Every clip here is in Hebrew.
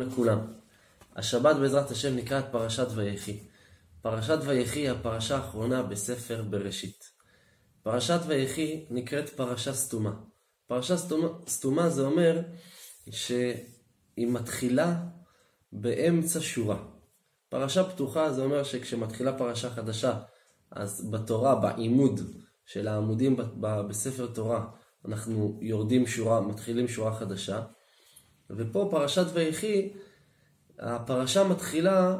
לכולם. השבת בעזרת השם נקראת פרשת ויחי. פרשת ויחי היא הפרשה האחרונה בספר בראשית. פרשת ויחי נקראת פרשה סתומה. פרשה סתומה, סתומה זה אומר שהיא מתחילה באמצע שורה. פרשה פתוחה זה אומר שכשמתחילה פרשה חדשה, אז בתורה, בעימוד של העמודים בספר תורה, אנחנו יורדים שורה, מתחילים שורה חדשה. ופה פרשת ויחי, הפרשה מתחילה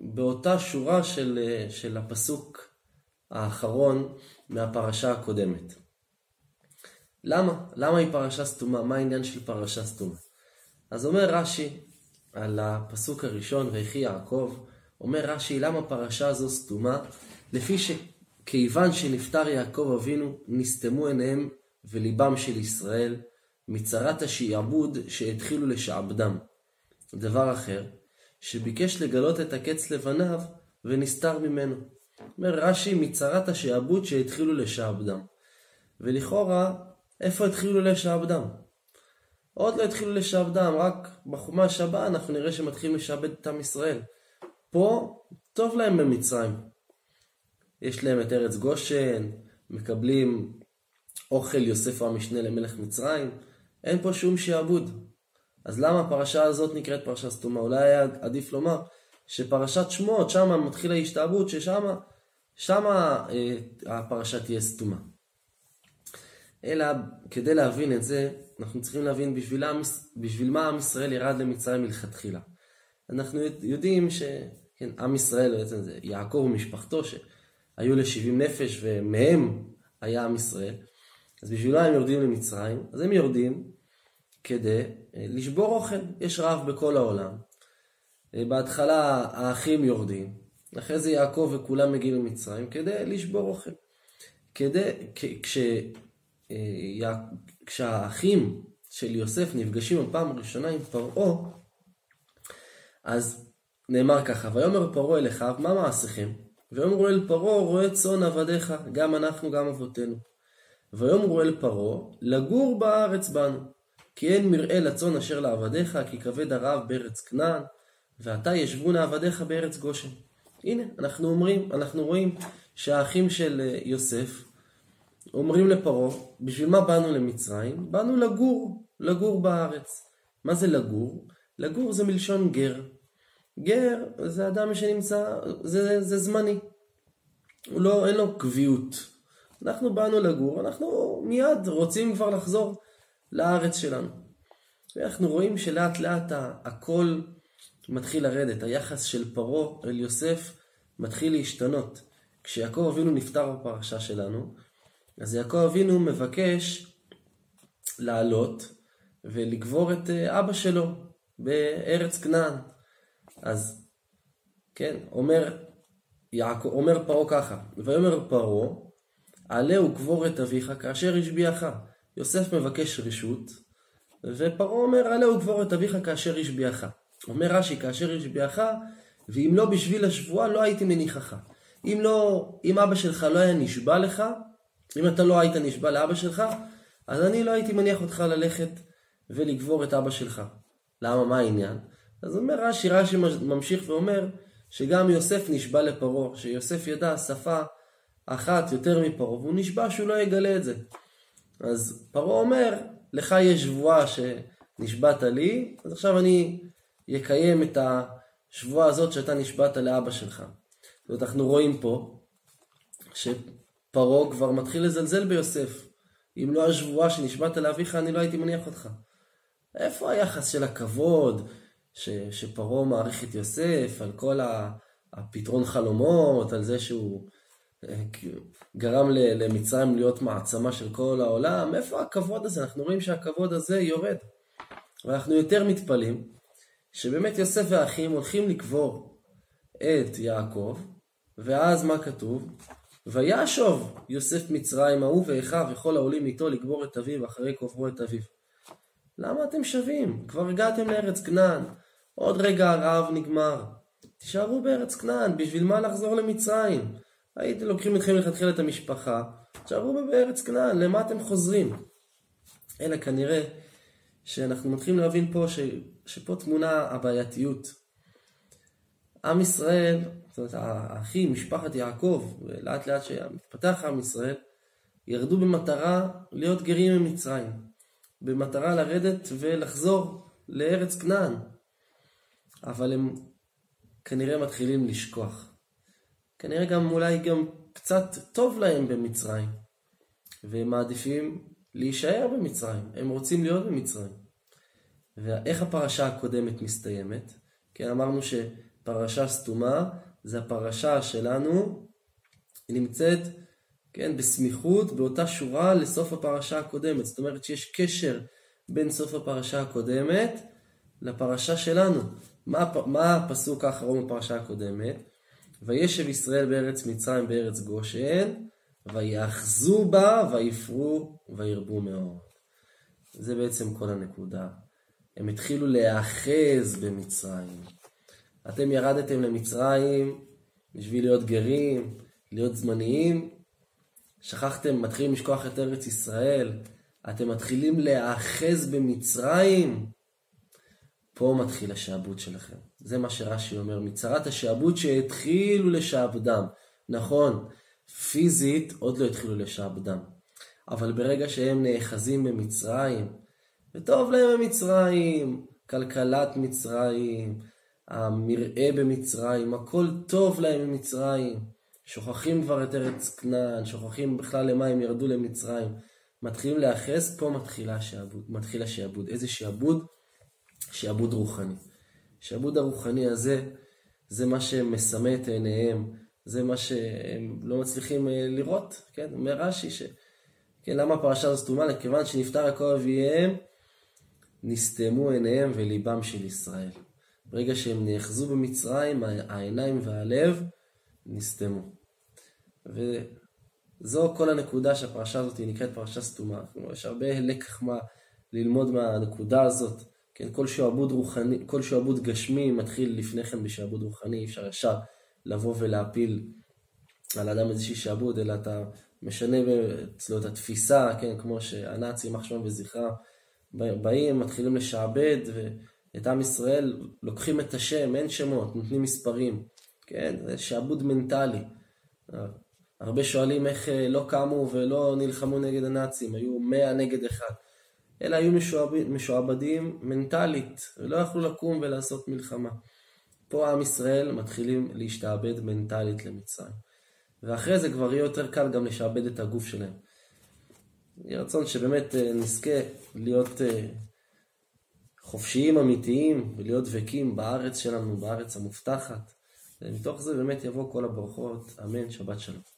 באותה שורה של, של הפסוק האחרון מהפרשה הקודמת. למה? למה היא פרשה סתומה? מה העניין של פרשה סתומה? אז אומר רש"י על הפסוק הראשון, ויחי יעקב, אומר רש"י, למה פרשה זו סתומה? לפי שכיוון שנפטר יעקב אבינו, נסתמו עיניהם וליבם של ישראל, מצרת השעבוד שהתחילו לשעבדם. דבר אחר, שביקש לגלות את הקץ לבניו ונסתר ממנו. אומר רש"י, מצרת השעבוד שהתחילו לשעבדם. ולכאורה, איפה התחילו לשעבדם? עוד לא התחילו לשעבדם, רק בחומש הבא אנחנו נראה שמתחילים לשעבד את עם ישראל. פה, טוב להם במצרים. יש להם את ארץ גושן, מקבלים אוכל יוסף המשנה למלך מצרים, אין פה שום שעבוד. אז למה הפרשה הזאת נקראת פרשה סתומה? אולי היה עדיף לומר שפרשת שמות, שמה מתחיל ההשתעבוד, ששמה שמה, אה, הפרשה תהיה סתומה. אלא כדי להבין את זה, אנחנו צריכים להבין בשביל, בשביל מה עם ישראל ירד למצרים מלכתחילה. אנחנו יודעים שעם ישראל, בעצם זה יעקב ומשפחתו, שהיו ל-70 נפש ומהם היה עם ישראל. אז בשבילם הם יורדים למצרים, אז הם יורדים כדי אה, לשבור אוכל. יש רעב בכל העולם. אה, בהתחלה האחים יורדים, אחרי זה יעקב וכולם מגיעים למצרים כדי לשבור אוכל. כדי, כש, אה, כשהאחים של יוסף נפגשים בפעם הראשונה עם פרעה, אז נאמר ככה, ויאמר פרעה אל אחיו, מה מעשיכם? ויאמרו אל פרעה, רואה צאן עבדיך, גם אנחנו גם אבותינו. ויאמרו אל פרעה, לגור בארץ בנו, כי אין מרעה לצאן אשר לעבדיך, כי כבד הרעב בארץ כנען, ועתה ישבון עבדיך בארץ גושן. הנה, אנחנו אומרים, אנחנו רואים שהאחים של אה, יוסף אומרים לפרעה, בשביל מה באנו למצרים? באנו לגור, לגור בארץ. מה זה לגור? לגור זה מלשון גר. גר זה אדם שנמצא, זה, זה זמני. הוא לא, אין לו קביעות. אנחנו באנו לגור, אנחנו מיד רוצים כבר לחזור לארץ שלנו. ואנחנו רואים שלאט לאט הכל מתחיל לרדת, היחס של פרעה אל יוסף מתחיל להשתנות. כשיעקב אבינו נפטר בפרשה שלנו, אז יעקב אבינו מבקש לעלות ולגבור את אה, אבא שלו בארץ כנען. אז, כן, אומר, יעקב, אומר פרעה ככה, ויאמר פרעה, עלה וקבור את אביך כאשר השביעך. יוסף מבקש רשות, ופרעה אומר, עלה וקבור את אביך כאשר השביעך. אומר רש"י, כאשר השביעך, ואם לא בשביל השבועה, לא הייתי מניחך. אם לא, אם אבא שלך לא היה נשבע לך, אם אתה לא היית נשבע לאבא שלך, אז אני לא הייתי מניח אותך ללכת ולקבור את אבא שלך. למה? מה העניין? אז אומר רש"י, רש"י ממשיך ואומר שגם יוסף נשבע לפרעה, שיוסף ידע שפה אחת יותר מפרעה, והוא נשבע שהוא לא יגלה את זה. אז פרעה אומר, לך יש שבועה שנשבעת לי, אז עכשיו אני אקיים את השבועה הזאת שאתה נשבעת לאבא שלך. זאת אומרת, אנחנו רואים פה שפרעה כבר מתחיל לזלזל ביוסף. אם לא השבועה שנשבעת לאביך, אני לא הייתי מניח אותך. איפה היחס של הכבוד ש, שפרעה מעריך את יוסף, על כל הפתרון חלומות, על זה שהוא גרם למצרים להיות מעצמה של כל העולם, איפה הכבוד הזה? אנחנו רואים שהכבוד הזה יורד. ואנחנו יותר מתפלאים שבאמת יוסף והאחים הולכים לקבור את יעקב, ואז מה כתוב? וישוב יוסף מצרים ההוא ואחיו וכל העולים איתו לקבור את אביו אחרי קוברו את אביו. למה אתם שווים? כבר הגעתם לארץ כנען, עוד רגע הרעב נגמר. תישארו בארץ כנען, בשביל מה לחזור למצרים? הייתם לוקחים אתכם לכתחילה את המשפחה, תשארו בארץ כנען, למה אתם חוזרים? אלא כנראה שאנחנו מתחילים להבין פה ש, שפה טמונה הבעייתיות. עם ישראל, זאת אומרת, האחים, משפחת יעקב, ולאט לאט שמתפתח עם ישראל, ירדו במטרה להיות גרים ממצרים, במטרה לרדת ולחזור לארץ כנען. אבל הם כנראה מתחילים לשכוח. כנראה גם אולי גם קצת טוב להם במצרים, והם מעדיפים להישאר במצרים, הם רוצים להיות במצרים. ואיך הפרשה הקודמת מסתיימת? כן, אמרנו שפרשה סתומה זה הפרשה שלנו, היא נמצאת, כן, בסמיכות, באותה שורה לסוף הפרשה הקודמת. זאת אומרת שיש קשר בין סוף הפרשה הקודמת לפרשה שלנו. מה, מה הפסוק האחרון בפרשה הקודמת? וישב ישראל בארץ מצרים בארץ גושן, ויאחזו בה, ויפרו, וירבו מאוד. זה בעצם כל הנקודה. הם התחילו להיאחז במצרים. אתם ירדתם למצרים בשביל להיות גרים, להיות זמניים, שכחתם, מתחילים לשכוח את ארץ ישראל, אתם מתחילים להיאחז במצרים, פה מתחיל השעבוד שלכם. זה מה שרש"י אומר, מצרת השעבוד שהתחילו לשעבדם. נכון, פיזית עוד לא התחילו לשעבדם. אבל ברגע שהם נאחזים במצרים, וטוב להם במצרים, כלכלת מצרים, המרעה במצרים, הכל טוב להם במצרים. שוכחים כבר את ארץ כנען, שוכחים בכלל למה הם ירדו למצרים. מתחילים להיאחז, פה מתחיל השעבוד. מתחיל השעבוד. איזה שעבוד? שעבוד רוחני. שעבוד הרוחני הזה, זה מה שמסמא את עיניהם, זה מה שהם לא מצליחים אה, לראות, כן? אומר רש"י, ש... כן, למה הפרשה הזו סתומה? לכיוון שנפטר יעקב אביהם, נסתמו עיניהם וליבם של ישראל. ברגע שהם נאחזו במצרים, העיניים והלב נסתמו. וזו כל הנקודה שהפרשה הזאת נקראת פרשה סתומה. יש הרבה לקח מה ללמוד מהנקודה הזאת. כן, כל שעבוד רוחני, כל שעבוד גשמי מתחיל לפני כן בשעבוד רוחני, אי אפשר ישר לבוא ולהפיל על אדם איזושהי שעבוד, אלא אתה משנה אצלו את התפיסה, כן, כמו שהנאצים, יימח שמם וזכרם, באים, מתחילים לשעבד, ואת עם ישראל לוקחים את השם, אין שמות, נותנים מספרים, כן, זה שעבוד מנטלי. הרבה שואלים איך אה, לא קמו ולא נלחמו נגד הנאצים, היו מאה נגד אחד. אלא היו משועבדים, משועבדים מנטלית, ולא יכלו לקום ולעשות מלחמה. פה עם ישראל מתחילים להשתעבד מנטלית למצרים. ואחרי זה כבר יהיה יותר קל גם לשעבד את הגוף שלהם. יהיה רצון שבאמת אה, נזכה להיות אה, חופשיים אמיתיים ולהיות דבקים בארץ שלנו, בארץ המובטחת. ומתוך זה באמת יבוא כל הברכות. אמן, שבת שלום.